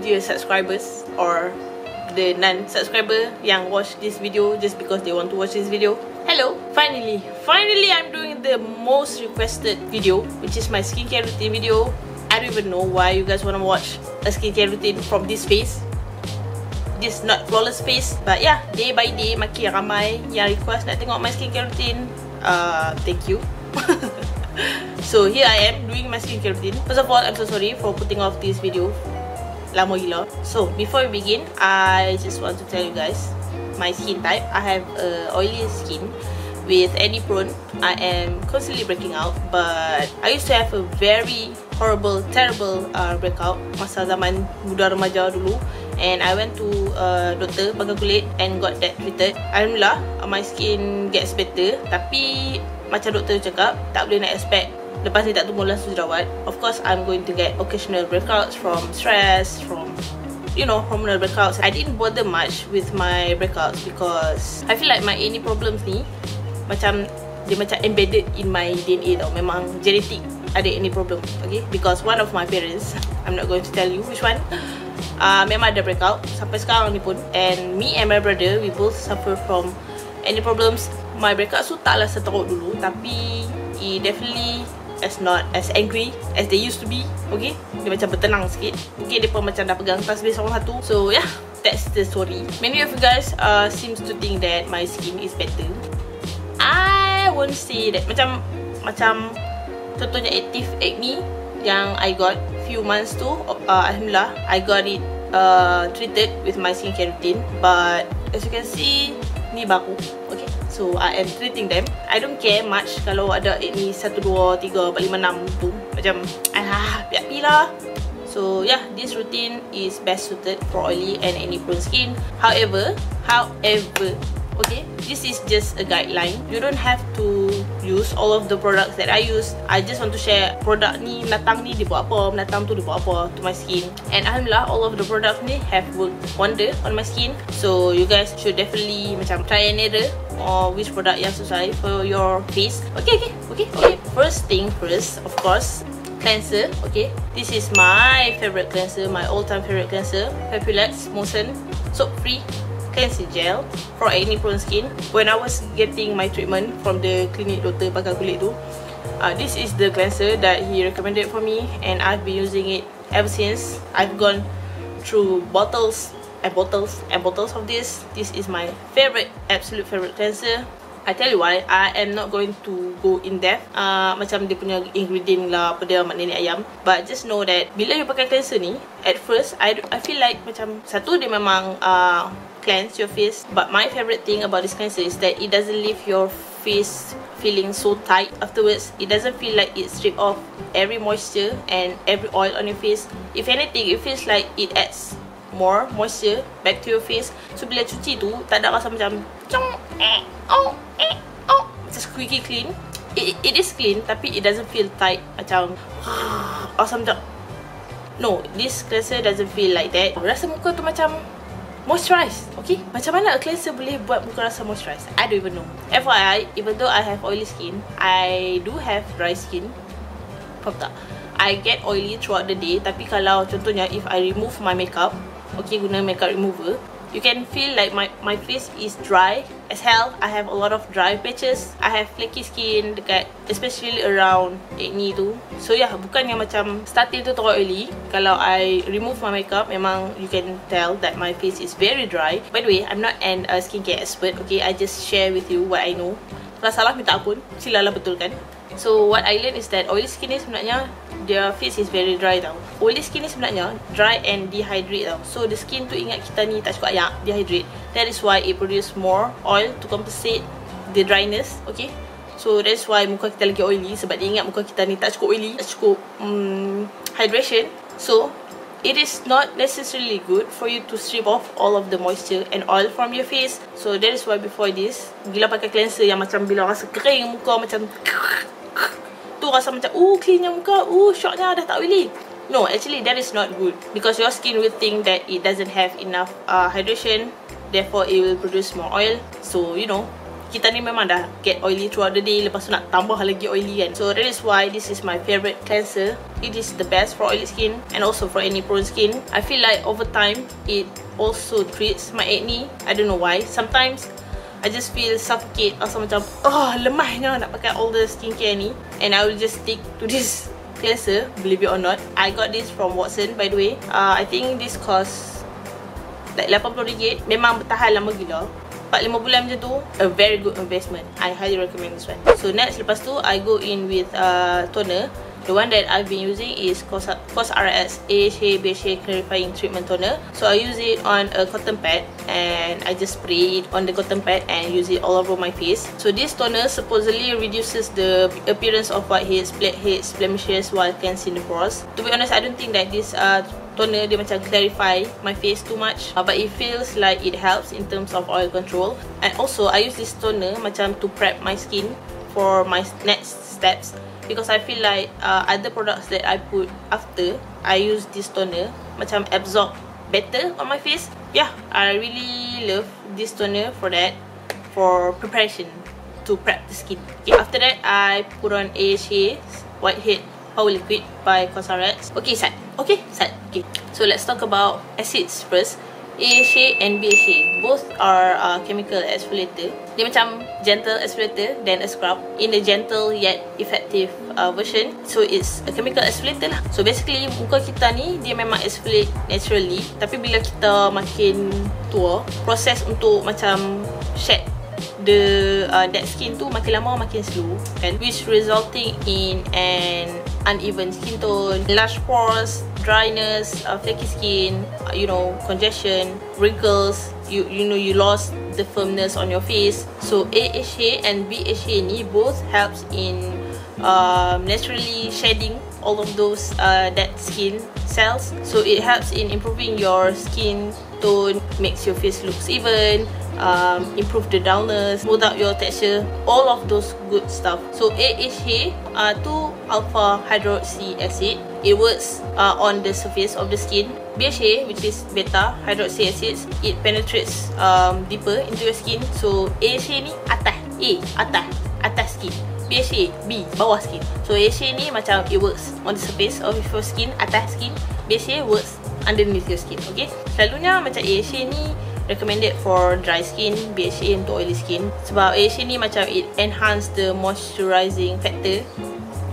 dear subscribers or the non-subscriber yang watch this video just because they want to watch this video. Hello, finally, finally I'm doing the most requested video, which is my skincare routine video. I don't even know why you guys want to watch a skincare routine from this face. This not flawless face, but yeah, day by day makin ramai yang request nak tengok my skincare routine. Uh, thank you. so here I am doing my skincare routine. First of all, I'm so sorry for putting off this video lama gila. So, before we begin, I just want to tell you guys my skin type. I have a oily skin with acne prone. I am constantly breaking out, but I used to have a very horrible, terrible uh, breakout masa zaman muda remaja dulu. And I went to uh, doktor pakai kulit and got that treated. Alhamdulillah, my skin gets better. Tapi macam doktor cakap, tak boleh nak expect lepas ni tak tumbuh langsung jerawat of course I'm going to get occasional breakouts from stress from you know hormonal breakouts. I didn't bother much with my breakouts because I feel like my acne problems ni macam dia macam embedded in my DNA tau. Memang genetic ada acne problem okay? Because one of my parents I'm not going to tell you which one uh, memang ada breakout sampai sekarang ni pun. And me and my brother we both suffer from acne problems. My breakouts tu taklah seteruk dulu tapi it definitely as not as angry as they used to be okay? Dia macam bertenang sikit. Okay dia pun macam dah pegang tasbih seorang satu so yeah that's the story. Many of you guys uh, seems to think that my skin is better. I won't say that. Macam macam contohnya active acne yang I got few months tu uh, Alhamdulillah I got it uh, treated with my skincare routine. But as you can see ni okay So I am treating them. I don't care much Kalau ada acne 1, 2, 3, 4, 5, 6 tu. Macam Alah Biar lah. So yeah This routine is best suited For oily and acne prone skin. However However Okay This is just a guideline. You don't have to use all of the products that I use. I just want to share Produk ni Natang ni dia buat apa Natang tu dia buat apa To my skin. And Alhamdulillah All of the products ni Have worked wonder On my skin. So you guys should definitely Macam try and error Or which product yang sesuai For your face Okay okay Okay okay. First thing first Of course Cleanser. Okay This is my favorite cleanser My all time favorite cleanser. Papulex Motion Soap free cleansing gel for acne prone skin. When I was getting my treatment from the clinic doktor pakai kulit tu uh, this is the cleanser that he recommended for me and I've been using it ever since. I've gone through bottles and bottles and bottles of this. This is my favorite absolute favorite cleanser. I tell you why I am not going to go in depth uh, macam dia punya ingredient lah apa dia mak nenek ayam. But just know that bila you pakai cleanser ni at first I I feel like macam satu dia memang uh, cleanse your face. But my favorite thing about this cleanser is that it doesn't leave your face feeling so tight afterwards. It doesn't feel like it strip off every moisture and every oil on your face. If anything it feels like it adds more moisture back to your face. So bila cuci tu tak ada rasa macam cong eh oh eh oh. Just squeaky clean. It, it is clean tapi it doesn't feel tight macam macam no this cleanser doesn't feel like that. Rasa muka tu macam moisturize. Okay? Macam mana a cleanser boleh buat muka rasa moisturize? I don't even know. FYI even though I have oily skin I do have dry skin. Faham tak? I get oily throughout the day. Tapi kalau contohnya if I remove my makeup okay guna makeup remover you can feel like my my face is dry as hell. I have a lot of dry patches. I have flaky skin dekat especially around acne tu. So yeah, bukan yang macam starting tu terlalu oily. Kalau I remove my makeup, memang you can tell that my face is very dry. By the way, I'm not an uh, skincare expert. Okay, I just share with you what I know. Kalau salah minta ampun, silalah betulkan. So what I learned is that oily skin ni sebenarnya their face is very dry tau. Oily skin ni sebenarnya dry and dehydrate tau. So the skin tu ingat kita ni tak cukup air, dehydrate. That is why it produce more oil to compensate the dryness. Okay. So that's why muka kita lagi oily sebab dia ingat muka kita ni tak cukup oily, tak cukup um, hydration. So it is not necessarily good for you to strip off all of the moisture and oil from your face. So that is why before this, gila pakai cleanser yang macam bila rasa kering muka macam tu rasa macam oh clean yang muka. Oh shocknya dah tak oily no actually that is not good. Because your skin will think that it doesn't have enough uh, hydration. Therefore it will produce more oil. So you know kita ni memang dah get oily throughout the day. Lepas tu nak tambah lagi oily kan. So that is why this is my favorite cleanser. It is the best for oily skin and also for any prone skin. I feel like over time it also treats my acne. I don't know why. Sometimes I just feel suffocate Rasa macam Oh lemahnya nak pakai all the skincare ni. And I will just stick to this cleanser Believe it or not. I got this from Watson by the way. Uh, I think this cost Like RM80 Memang bertahan lama gila. 4-5 bulan macam tu A very good investment. I highly recommend this one. So next lepas tu I go in with uh, toner The one that I've been using is COSRX AHA BHA Clarifying Treatment Toner. So I use it on a cotton pad and I just spray it on the cotton pad and use it all over my face. So this toner supposedly reduces the appearance of whiteheads, blackheads, blemishes while cleansing the pores. To be honest, I don't think that this uh, toner dia macam clarify my face too much uh, but it feels like it helps in terms of oil control and also I use this toner macam to prep my skin for my next steps because I feel like uh, other products that I put after I use this toner macam absorb better on my face. Yeah, I really love this toner for that for preparation to prep the skin. Okay, after that I put on AHA Whitehead Power Liquid by Cosrx. Okay, set. Okay, set. Okay, so let's talk about acids first. AHA and BHA both are uh, chemical exfoliator. Dia macam gentle exfoliator than a scrub in a gentle yet effective uh, version. So it's a chemical exfoliator lah. So basically muka kita ni dia memang exfoliate naturally tapi bila kita makin tua, proses untuk macam shed the uh, dead skin tu makin lama makin slow kan which resulting in an uneven skin tone, large pores, dryness, uh, flaky skin, uh, you know, congestion, wrinkles, you you know you lost the firmness on your face. So AHA and BHA ni both helps in um, naturally shedding all of those uh, dead skin cells. So it helps in improving your skin tone, makes your face looks even, um, improve the dullness, smooth out your texture, all of those good stuff. So AHA, uh, 2 alpha hydroxy acid, it works uh, on the surface of the skin. BHA, which is beta hydroxy acids, it penetrates um, deeper into your skin. So AHA ni atas, A atas, atas skin. BHA, B bawah skin. So AHA ni macam it works on the surface of your skin, atas skin. BHA works underneath your skin. Okay. Selalunya macam AHA ni recommended for dry skin, BHA untuk oily skin. Sebab AHA ni macam it enhance the moisturizing factor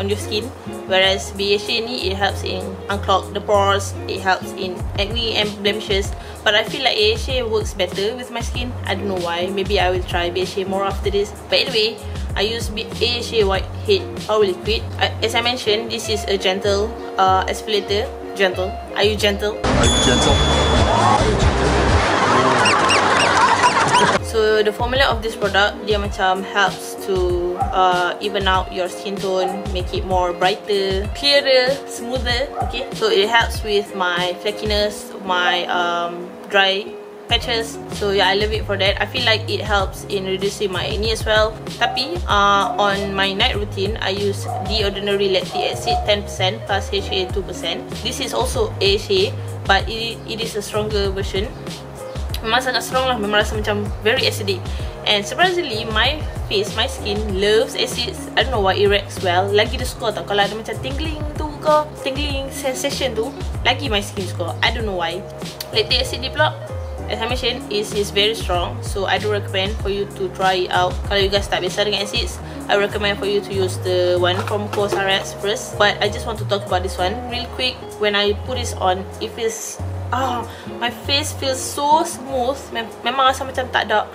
on your skin. Whereas BHA ni it helps in unclog the pores, it helps in acne and blemishes. But I feel like AHA works better with my skin. I don't know why. Maybe I will try BHA more after this. But anyway, I use AHA Whitehead Power Liquid. As I mentioned, this is a gentle uh, exfoliator. Gentle. Are you gentle? Are you gentle? So the formula of this product dia macam helps to uh, even out your skin tone, make it more brighter, clearer, smoother. Okay, so it helps with my flakiness, my um, dry patches. So yeah, I love it for that. I feel like it helps in reducing my acne as well. Tapi uh, on my night routine, I use The Ordinary Lactic Acid 10% plus HA 2%. This is also AHA, but it, it is a stronger version memang sangat strong lah. Memang rasa macam very acidic. And surprisingly my face my skin loves acids. I don't know why it reacts well. Lagi dia suka tak kalau ada macam tingling tu ke tingling sensation tu lagi my skin suka. I don't know why. Lactic acid pula as I mentioned is is very strong. So I do recommend for you to try it out. Kalau you guys tak biasa dengan acids I recommend for you to use the one from COSRX first but I just want to talk about this one real quick. When I put this on it feels ah, my face feels so smooth. Mem memang rasa macam tak ada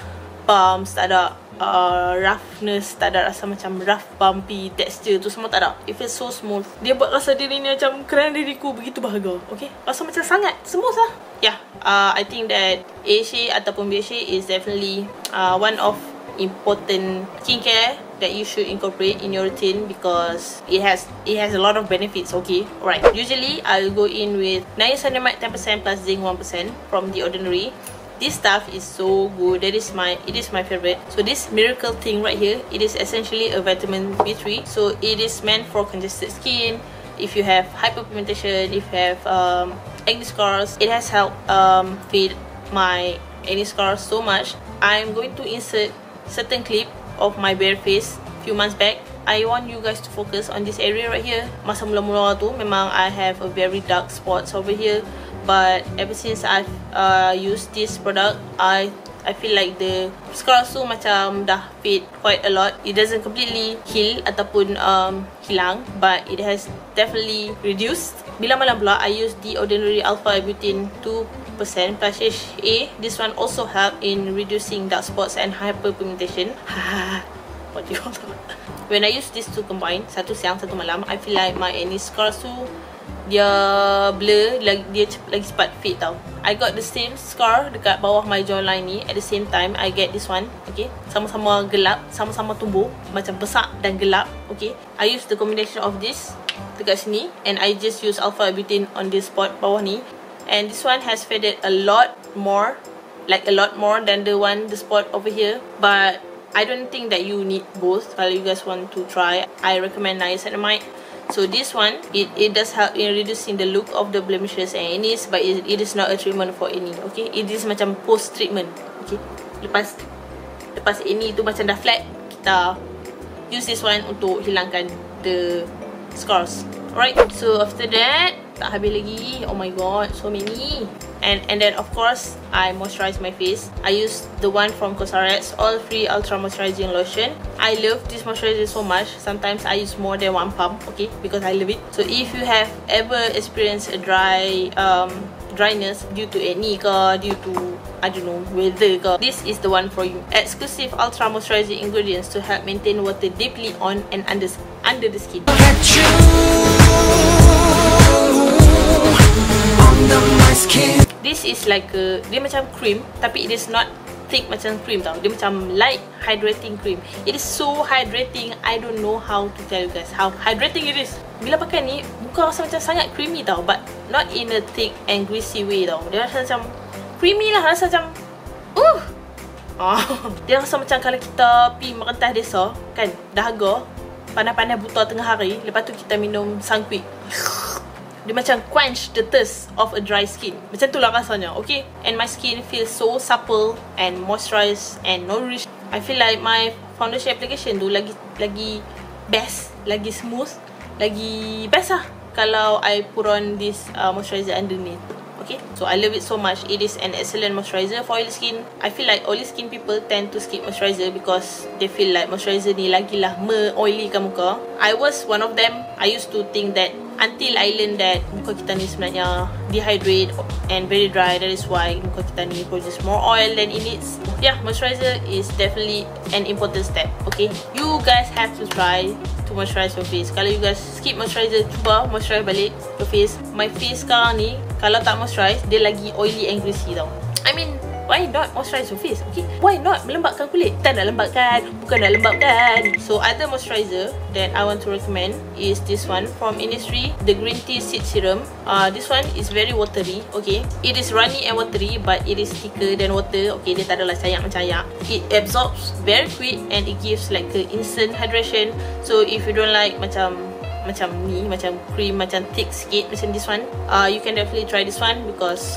bumps, tak ada uh, roughness, tak ada rasa macam rough bumpy texture tu semua tak ada. It feels so smooth. Dia buat rasa diri ni macam kerana diriku begitu bahagia. Okay? Rasa macam sangat smooth lah. Yeah, uh, I think that AHA ataupun BHA is definitely uh, one of important skincare that you should incorporate in your routine because it has it has a lot of benefits okay? Right usually i'll go in with niacinamide 10% plus zinc 1% from the ordinary. This stuff is so good. That is my it is my favorite. So this miracle thing right here it is essentially a vitamin b3 so it is meant for congested skin. If you have hyperpigmentation if you have um, acne scars it has helped um, feed my acne scars so much. I'm going to insert certain clip of my bare face few months back. I want you guys to focus on this area right here. Masa mula-mula tu memang I have a very dark spots over here. But ever since I've uh, used this product I I feel like the scars tu macam dah fade quite a lot. It doesn't completely heal ataupun um, hilang but it has definitely reduced. Bila malam pula, I use the Ordinary Alpha Butane 2% plus HA. This one also help in reducing dark spots and hyperpigmentation. What do you call When I use these two combined, satu siang, satu malam, I feel like my any scars tu dia blur lagi dia lagi cepat fade tau. I got the same scar dekat bawah my jawline ni at the same time I get this one. Okay. Sama-sama gelap, sama-sama tumbuh macam besar dan gelap. Okay. I use the combination of this dekat sini and I just use alpha butane on this spot bawah ni. And this one has faded a lot more like a lot more than the one the spot over here but I don't think that you need both kalau you guys want to try I recommend niacinamide So this one, it, it does help in reducing the look of the blemishes and acne, but it, it is not a treatment for acne. Okay, it is macam post treatment. Okay, lepas lepas acne tu macam dah flat, kita use this one untuk hilangkan the scars. Alright, so after that, tak habis lagi. Oh my god, so many. And and then of course, I moisturize my face. I use the one from Cosrx, All Free Ultra Moisturizing Lotion. I love this moisturizer so much. Sometimes I use more than one pump, okay, because I love it. So if you have ever experienced a dry um dryness due to acne ke, due to I don't know, weather ke, this is the one for you. Exclusive ultra moisturizing ingredients to help maintain water deeply on and under under the skin. This is like a Dia macam cream Tapi it is not thick macam cream tau. Dia macam light hydrating cream. It is so hydrating I don't know how to tell you guys How hydrating it is. Bila pakai ni Muka rasa macam sangat creamy tau But not in a thick and greasy way tau. Dia rasa macam Creamy lah Rasa macam Uh Oh. Dia rasa macam kalau kita pergi merentas desa Kan Dahaga Panas-panas buta tengah hari Lepas tu kita minum sangkuik dia macam quench the thirst of a dry skin. Macam tu lah rasanya, okay? And my skin feels so supple and moisturized and nourished. I feel like my foundation application tu lagi lagi best, lagi smooth, lagi best lah kalau I put on this uh, moisturizer underneath. Okay, so I love it so much. It is an excellent moisturizer for oily skin. I feel like oily skin people tend to skip moisturizer because they feel like moisturizer ni lagi lah me-oilykan muka. I was one of them. I used to think that until I learn that muka kita ni sebenarnya dehydrate and very dry that is why muka kita ni produce more oil than it needs. Yeah moisturizer is definitely an important step okay? You guys have to try to moisturize your face. Kalau you guys skip moisturizer cuba moisturize balik your face. My face sekarang ni kalau tak moisturize dia lagi oily and greasy tau why not moisturize your face? Okay why not melembabkan kulit? Tak nak lembabkan bukan nak lembabkan. So other moisturizer that I want to recommend is this one from Innisfree the green tea seed serum. Uh, this one is very watery okay? It is runny and watery but it is thicker than water. Okay dia tak adalah cayak macam ayak it absorbs very quick and it gives like a instant hydration. So if you don't like macam macam ni macam cream macam thick sikit macam this one uh, you can definitely try this one because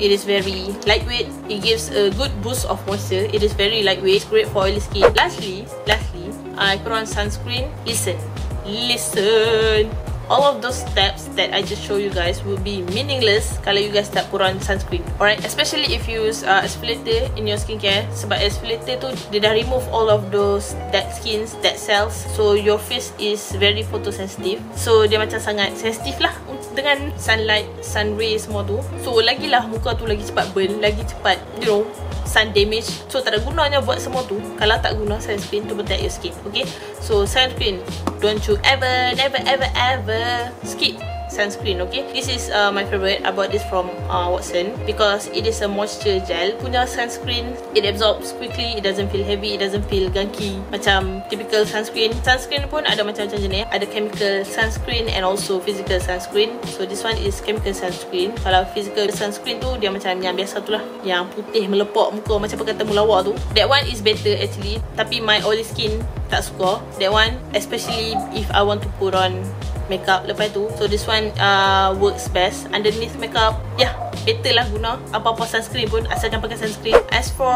It is very lightweight. It gives a good boost of moisture. It is very lightweight. It's great for oily skin. Lastly, lastly, I put on sunscreen. Listen, listen. all of those steps that I just show you guys will be meaningless kalau you guys tak kurang sunscreen. Alright, especially if you use uh, exfoliator in your skincare sebab exfoliator tu dia dah remove all of those dead skins, dead cells. So your face is very photosensitive. So dia macam sangat sensitif lah dengan sunlight, sun rays semua tu. So lagilah muka tu lagi cepat burn, lagi cepat you know sun damage. So tak ada gunanya buat semua tu. Kalau tak guna sunscreen to protect your skin okay? So sunscreen don't you ever never ever ever skip sunscreen okay? This is uh, my favorite. I bought this from uh, Watson because it is a moisture gel. Punya sunscreen it absorbs quickly. It doesn't feel heavy. It doesn't feel gunky. Macam typical sunscreen. Sunscreen pun ada macam-macam jenis. Ada chemical sunscreen and also physical sunscreen. So this one is chemical sunscreen. Kalau physical sunscreen tu dia macam yang biasa tu lah. Yang putih melepok muka. Macam pakai temulawak tu. That one is better actually. Tapi my oily skin tak suka. That one especially if I want to put on makeup lepas tu. So this one uh, works best. Underneath makeup yeah better lah guna. Apa-apa sunscreen pun asalkan pakai sunscreen. As for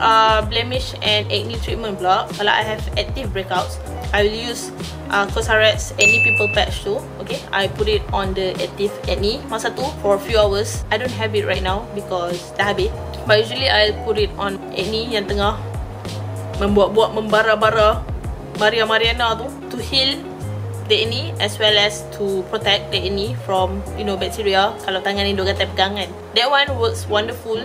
uh, blemish and acne treatment pula kalau I have active breakouts I will use uh, Cosrx acne pimple patch tu okay? I put it on the active acne. Masa tu for a few hours I don't have it right now because dah habis. But usually I put it on acne yang tengah membuat-buat membara-bara Maria Mariana tu to heal the acne as well as to protect the acne from you know bacteria. Kalau tangan ni dua kata pegang kan. That one works wonderful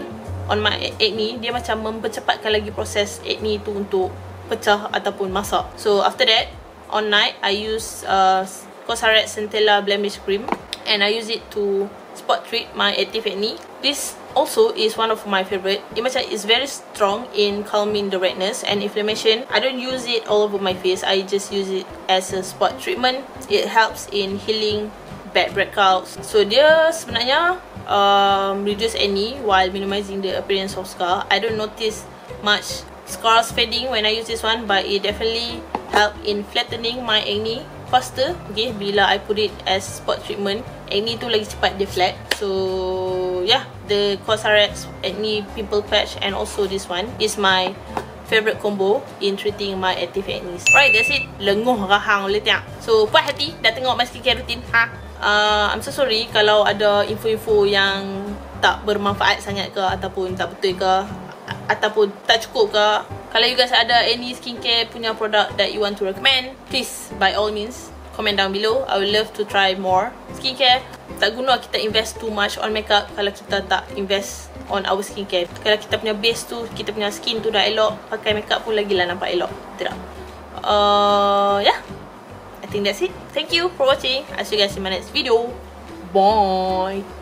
on my acne. Dia macam mempercepatkan lagi proses acne tu untuk pecah ataupun masak. So after that on night I use uh, Cosrx Centella Blemish Cream. And I use it to spot treat my active acne. This also is one of my favorite. It macam is very strong in calming the redness and inflammation. I don't use it all over my face. I just use it as a spot treatment. It helps in healing bad breakouts. So dia sebenarnya um, reduce acne while minimizing the appearance of scar. I don't notice much scars fading when i use this one but it definitely help in flattening my acne faster okay bila i put it as spot treatment acne tu lagi cepat dia flat so yeah the Cosrx acne pimple patch and also this one is my favorite combo in treating my active acne. Right, that's it. Lenguh rahang tengok. So, puas hati dah tengok my skincare routine. Ha? Uh, I'm so sorry kalau ada info-info yang tak bermanfaat sangat ke ataupun tak betul ke ataupun tak cukup ke. Kalau you guys ada any skincare punya product that you want to recommend, please by all means comment down below. I would love to try more skincare tak guna kita invest too much on makeup kalau kita tak invest on our skincare. Kalau kita punya base tu, kita punya skin tu dah elok, pakai makeup pun lagi lah nampak elok. Tidak. Uh, yeah. I think that's it. Thank you for watching. I'll see you guys in my next video. Bye.